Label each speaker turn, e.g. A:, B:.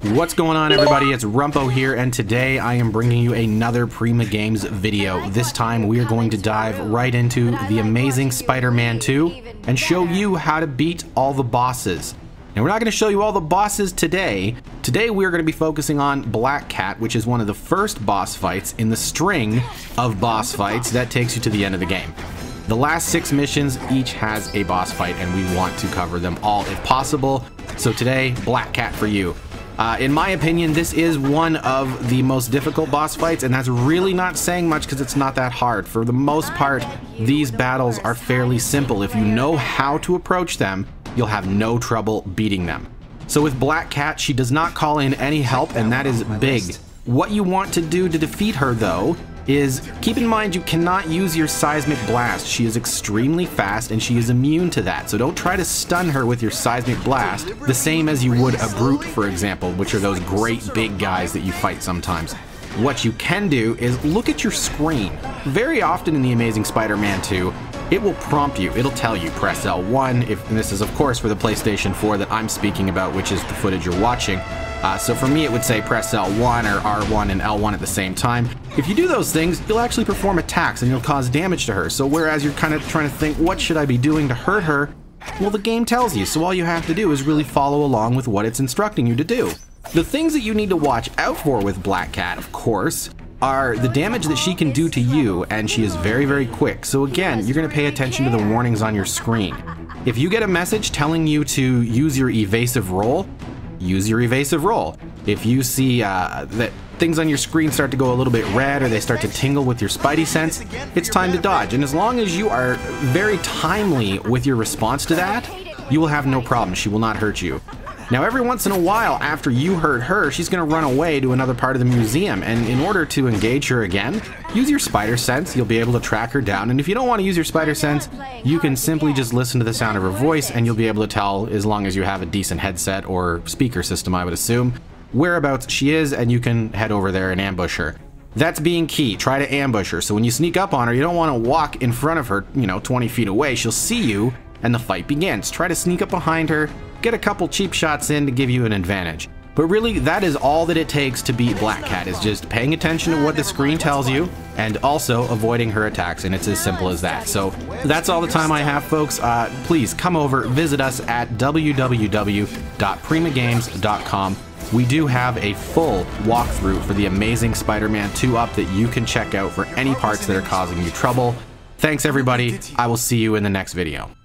A: What's going on everybody, it's Rumpo here, and today I am bringing you another Prima Games video. This time we are going to dive right into the amazing Spider-Man 2 and show you how to beat all the bosses. Now we're not going to show you all the bosses today. Today we are going to be focusing on Black Cat, which is one of the first boss fights in the string of boss fights that takes you to the end of the game. The last six missions each has a boss fight and we want to cover them all if possible. So today, Black Cat for you. Uh, in my opinion, this is one of the most difficult boss fights, and that's really not saying much because it's not that hard. For the most part, these battles are fairly simple. If you know how to approach them, you'll have no trouble beating them. So with Black Cat, she does not call in any help, and that is big. What you want to do to defeat her, though, is keep in mind you cannot use your seismic blast. She is extremely fast and she is immune to that. So don't try to stun her with your seismic blast, the same as you would a brute, for example, which are those great big guys that you fight sometimes. What you can do is look at your screen. Very often in The Amazing Spider-Man 2, it will prompt you. It'll tell you press L1. If this is of course for the PlayStation 4 that I'm speaking about, which is the footage you're watching. Uh, so for me, it would say press L1 or R1 and L1 at the same time. If you do those things, you'll actually perform attacks and you'll cause damage to her. So whereas you're kind of trying to think, what should I be doing to hurt her? Well, the game tells you, so all you have to do is really follow along with what it's instructing you to do. The things that you need to watch out for with Black Cat, of course, are the damage that she can do to you, and she is very, very quick. So again, you're gonna pay attention to the warnings on your screen. If you get a message telling you to use your evasive roll, use your evasive roll. If you see uh, that things on your screen start to go a little bit red or they start to tingle with your spidey sense, it's time to dodge. And as long as you are very timely with your response to that, you will have no problem. She will not hurt you. Now, every once in a while, after you hurt her, she's going to run away to another part of the museum, and in order to engage her again, use your spider sense. You'll be able to track her down, and if you don't want to use your spider sense, you can simply just listen to the sound of her voice, and you'll be able to tell, as long as you have a decent headset or speaker system, I would assume, whereabouts she is, and you can head over there and ambush her. That's being key. Try to ambush her. So when you sneak up on her, you don't want to walk in front of her, you know, 20 feet away. She'll see you, and the fight begins. Try to sneak up behind her, get a couple cheap shots in to give you an advantage. But really, that is all that it takes to beat Black Cat, is just paying attention to what the screen tells you, and also avoiding her attacks, and it's as simple as that. So that's all the time I have, folks. Uh, please come over, visit us at www.primagames.com. We do have a full walkthrough for the amazing Spider-Man 2 up that you can check out for any parts that are causing you trouble. Thanks, everybody. I will see you in the next video.